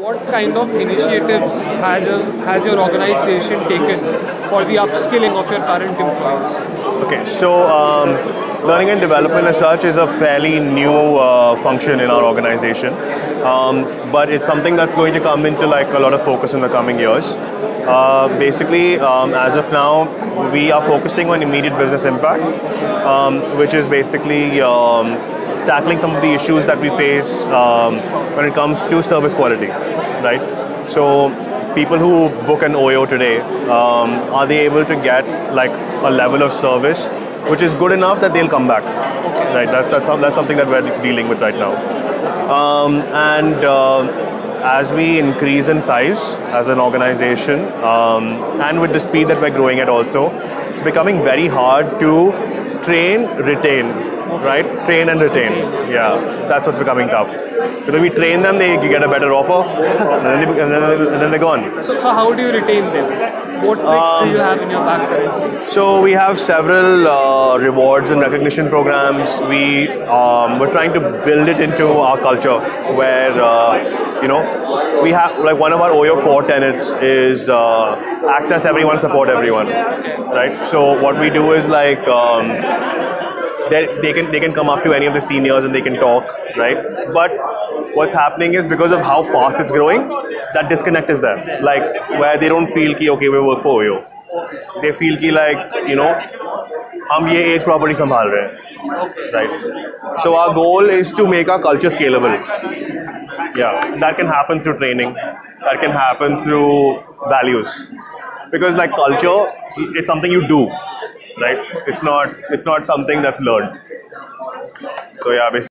What kind of initiatives has your, has your organization taken for the upskilling of your current employees? Okay, so um, learning and development as such is a fairly new uh, function in our organization, um, but it's something that's going to come into like a lot of focus in the coming years. Uh, basically, um, as of now, we are focusing on immediate business impact, um, which is basically um, tackling some of the issues that we face um, when it comes to service quality, right? So people who book an OYO today, um, are they able to get like a level of service which is good enough that they'll come back, right? That, that's that's something that we're dealing with right now, um, and. Uh, as we increase in size as an organization um, and with the speed that we're growing at also it's becoming very hard to train retain right? Train and retain. Yeah, that's what's becoming tough. Because we train them, they get a better offer, and then, they, and then, and then they're gone. So, so how do you retain them? What tricks um, do you have in your back currently? So we have several uh, rewards and recognition programs. We um, we're trying to build it into our culture, where uh, you know we have like one of our OYO core tenets is uh, access everyone, support everyone, right? So what we do is like. Um, they can they can come up to any of the seniors and they can talk, right? But what's happening is because of how fast it's growing, that disconnect is there. Like where they don't feel ki okay we work for you. They feel ki like you know हम ये एक property संभाल रहे हैं right so our goal is to make our culture scalable yeah that can happen through training that can happen through values because like culture it's something you do right? It's not it's not something that's learned. So yeah, basically.